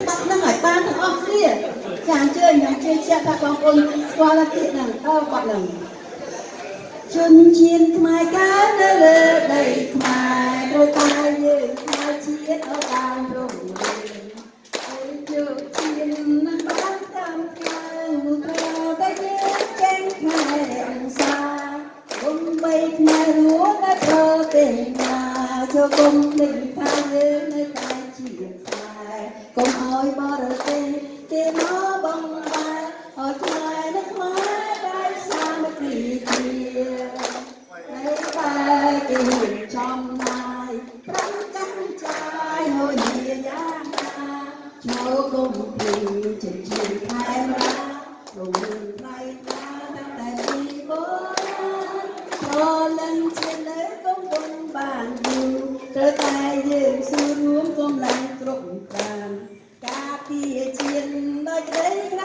បាត់ហ្នឹងឲ្យបានទាំងអស់គ្នាចាអញ្ជើញខ្ញុំជឿជាក់ថាបងប្អូនស្គាល់ទៀតហ្នឹងតើបាត់ហ្នឹងជនជាតិខ្មែរកើតនៅលើដីខ្មែរត្រូវតែយើងខ្មែរជាតិឲ្យបានរងរឿងឲ្យជោគជាតិនឹងបានតាមផ្លូវត្រូវតែយើងចេញខ្មែរអង្គសាគុំបីខ្មែររួចនៅប្រទេសណាចូលគុំភ្លេចថាយើងនៅតែជាខ្មែរ កុំឲ្យបរទេសគេមកបងបាយឲ្យខ្មែរនៅខ្មែរได้សាមគ្គីគ្នានៅតែគេចំណាយប្រាំកាន់ចាយហូរយាយ៉ាងណាចូលគុំភ្លេចជាជាខែរារងថ្លៃតាតាំងតែពីបុរាណព្រលឹងជាលើគុំបុនបានយូរត្រូវតែយើងស៊ូរួមគុំឡើងគ្រប់ប្រានការពារជាតិដោយក្តី Thank you.